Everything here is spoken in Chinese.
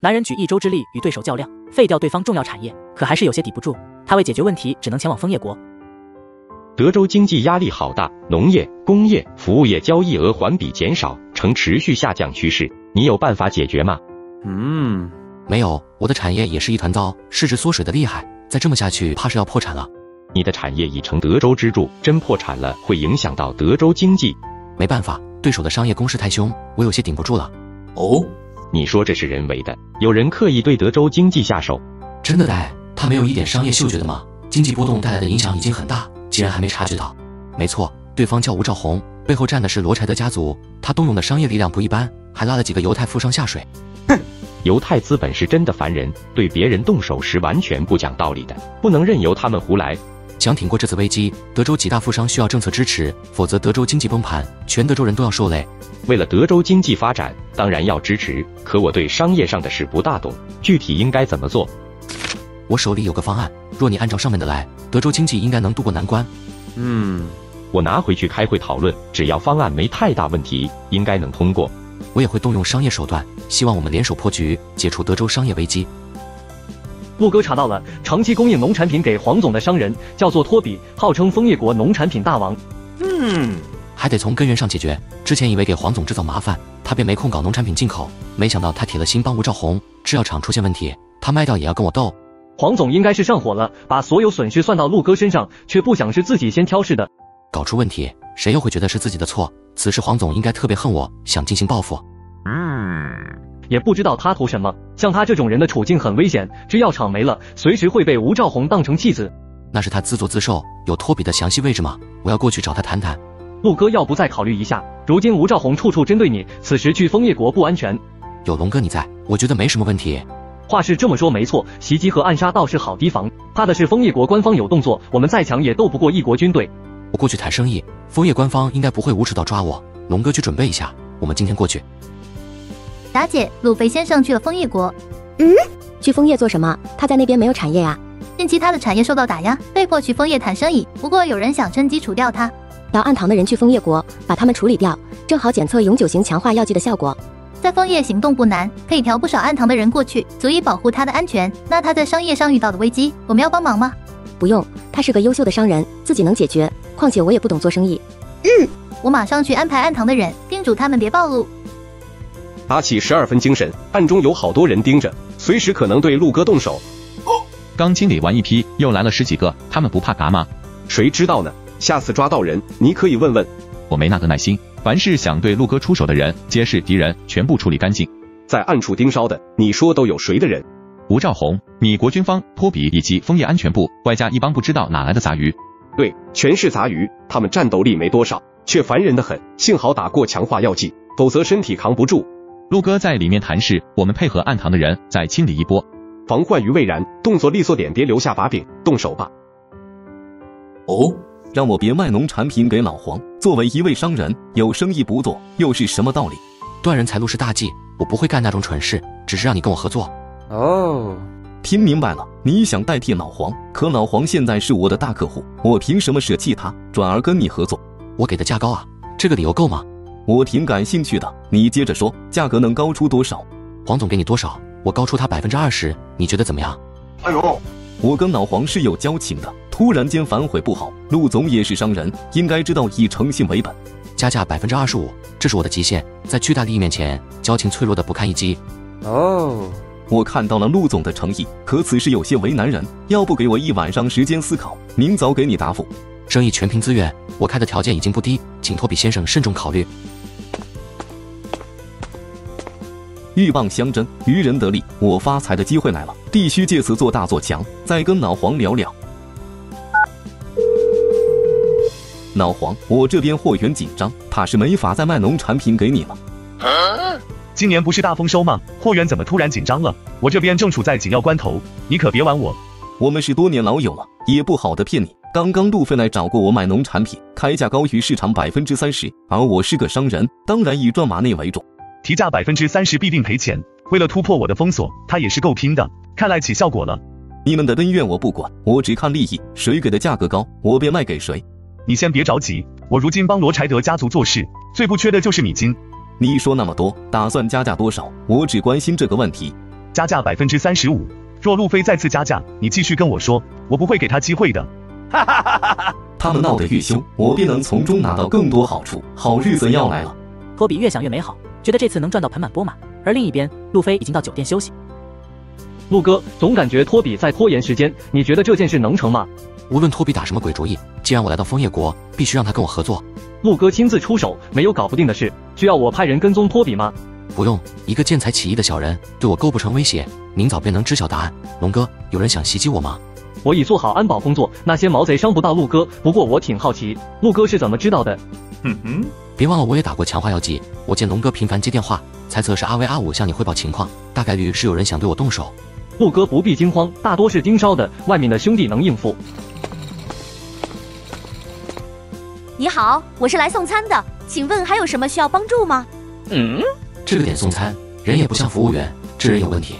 男人举一州之力与对手较量，废掉对方重要产业，可还是有些抵不住。他为解决问题，只能前往枫叶国。德州经济压力好大，农业、工业、服务业交易额环比减少，呈持续下降趋势。你有办法解决吗？嗯，没有，我的产业也是一团糟，市值缩水的厉害，再这么下去，怕是要破产了。你的产业已成德州支柱，真破产了，会影响到德州经济。没办法，对手的商业攻势太凶，我有些顶不住了。哦，你说这是人为的，有人刻意对德州经济下手？真的呆，他没有一点商业嗅觉的吗？经济波动带来的影响已经很大。竟然还没察觉到，没错，对方叫吴兆宏，背后站的是罗柴德家族，他动用的商业力量不一般，还拉了几个犹太富商下水。哼，犹太资本是真的烦人，对别人动手是完全不讲道理的，不能任由他们胡来。想挺过这次危机，德州几大富商需要政策支持，否则德州经济崩盘，全德州人都要受累。为了德州经济发展，当然要支持，可我对商业上的事不大懂，具体应该怎么做？我手里有个方案，若你按照上面的来，德州经济应该能渡过难关。嗯，我拿回去开会讨论，只要方案没太大问题，应该能通过。我也会动用商业手段，希望我们联手破局，解除德州商业危机。陆哥查到了，长期供应农产品给黄总的商人叫做托比，号称枫叶国农产品大王。嗯，还得从根源上解决。之前以为给黄总制造麻烦，他便没空搞农产品进口，没想到他铁了心帮吴兆宏，制药厂出现问题，他卖掉也要跟我斗。黄总应该是上火了，把所有损失算到陆哥身上，却不想是自己先挑事的。搞出问题，谁又会觉得是自己的错？此时黄总应该特别恨我，想进行报复。嗯，也不知道他图什么。像他这种人的处境很危险，制药厂没了，随时会被吴兆宏当成弃子。那是他自作自受。有托比的详细位置吗？我要过去找他谈谈。陆哥要不再考虑一下？如今吴兆宏处处针对你，此时去枫叶国不安全。有龙哥你在，我觉得没什么问题。话是这么说没错，袭击和暗杀倒是好提防，怕的是枫叶国官方有动作，我们再强也斗不过一国军队。我过去谈生意，枫叶官方应该不会无耻到抓我。龙哥去准备一下，我们今天过去。达姐，鲁飞先生去了枫叶国。嗯，去枫叶做什么？他在那边没有产业呀。近期他的产业受到打压，被迫去枫叶谈生意。不过有人想趁机除掉他，要暗堂的人去枫叶国，把他们处理掉，正好检测永久型强化药剂的效果。在枫叶行动不难，可以调不少暗堂的人过去，足以保护他的安全。那他在商业上遇到的危机，我们要帮忙吗？不用，他是个优秀的商人，自己能解决。况且我也不懂做生意。嗯，我马上去安排暗堂的人，叮嘱他们别暴露。阿启十二分精神，暗中有好多人盯着，随时可能对陆哥动手。刚清理完一批，又来了十几个，他们不怕嘎吗？谁知道呢？下次抓到人，你可以问问。我没那个耐心。凡是想对陆哥出手的人，皆是敌人，全部处理干净。在暗处盯梢的，你说都有谁的人？吴兆宏、米国军方、托比以及枫叶安全部，外加一帮不知道哪来的杂鱼。对，全是杂鱼。他们战斗力没多少，却烦人的很。幸好打过强化药剂，否则身体扛不住。陆哥在里面谈事，我们配合暗藏的人再清理一波。防患于未然，动作利索点，别留下把柄。动手吧。哦。让我别卖农产品给老黄。作为一位商人，有生意不做又是什么道理？断人财路是大忌，我不会干那种蠢事，只是让你跟我合作。哦，听明白了，你想代替老黄，可老黄现在是我的大客户，我凭什么舍弃他，转而跟你合作？我给的价高啊，这个理由够吗？我挺感兴趣的，你接着说，价格能高出多少？黄总给你多少？我高出他百分之二十，你觉得怎么样？哎呦，我跟老黄是有交情的。突然间反悔不好，陆总也是商人，应该知道以诚信为本。加价百分之二十五，这是我的极限，在巨大利益面前，交情脆弱的不堪一击。哦，我看到了陆总的诚意，可此事有些为难人，要不给我一晚上时间思考，明早给你答复。生意全凭资源，我开的条件已经不低，请托比先生慎重考虑。鹬蚌相争，渔人得利，我发财的机会来了，必须借此做大做强，再跟老黄聊聊。老黄，我这边货源紧张，怕是没法再卖农产品给你了。今年不是大丰收吗？货源怎么突然紧张了？我这边正处在紧要关头，你可别玩我。我们是多年老友了，也不好的骗你。刚刚陆飞来找过我买农产品，开价高于市场百分之三十，而我是个商人，当然以赚马内为主。提价百分之三十必定赔钱。为了突破我的封锁，他也是够拼的，看来起效果了。你们的恩怨我不管，我只看利益，谁给的价格高，我便卖给谁。你先别着急，我如今帮罗柴德家族做事，最不缺的就是米金。你说那么多，打算加价多少？我只关心这个问题。加价百分之三十五。若路飞再次加价，你继续跟我说，我不会给他机会的。哈哈哈哈哈！他们闹得越凶，我便能从中拿到更多好处，好日子要来了。托比越想越美好，觉得这次能赚到盆满钵满。而另一边，路飞已经到酒店休息。陆哥，总感觉托比在拖延时间，你觉得这件事能成吗？无论托比打什么鬼主意，既然我来到枫叶国，必须让他跟我合作。陆哥亲自出手，没有搞不定的事，需要我派人跟踪托比吗？不用，一个见财起意的小人对我构不成威胁，明早便能知晓答案。龙哥，有人想袭击我吗？我已做好安保工作，那些毛贼伤不到陆哥。不过我挺好奇，陆哥是怎么知道的？哼哼，别忘了我也打过强化药剂。我见龙哥频繁接电话，猜测是阿威阿五向你汇报情况，大概率是有人想对我动手。陆哥不必惊慌，大多是盯梢的，外面的兄弟能应付。你好，我是来送餐的，请问还有什么需要帮助吗？嗯，这个点送餐，人也不像服务员，这人有问题。